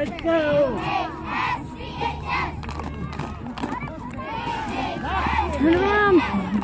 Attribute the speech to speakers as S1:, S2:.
S1: Let's go.
S2: Turn around.